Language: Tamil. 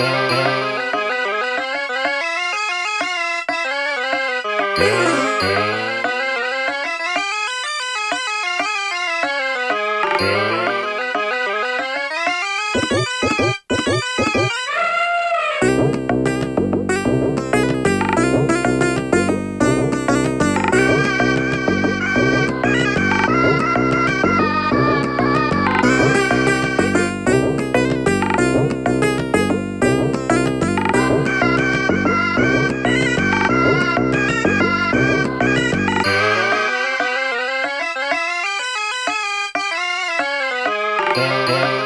Yeah. Música